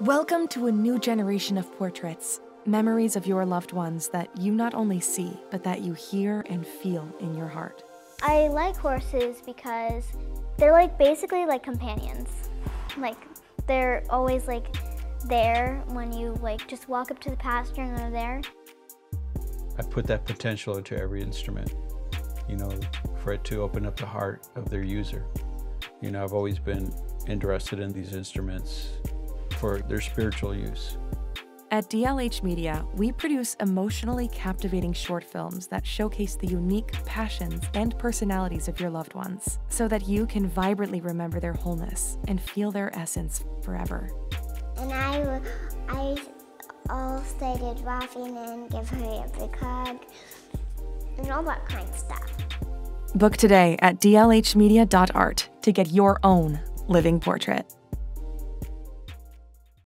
Welcome to a new generation of portraits, memories of your loved ones that you not only see, but that you hear and feel in your heart. I like horses because they're like basically like companions. Like they're always like there when you like just walk up to the pasture and they're there. I put that potential into every instrument, you know, for it to open up the heart of their user. You know, I've always been interested in these instruments for their spiritual use. At DLH Media, we produce emotionally captivating short films that showcase the unique passions and personalities of your loved ones so that you can vibrantly remember their wholeness and feel their essence forever. And I, I all started laughing and give her a big hug and all that kind of stuff. Book today at dlhmedia.art to get your own living portrait.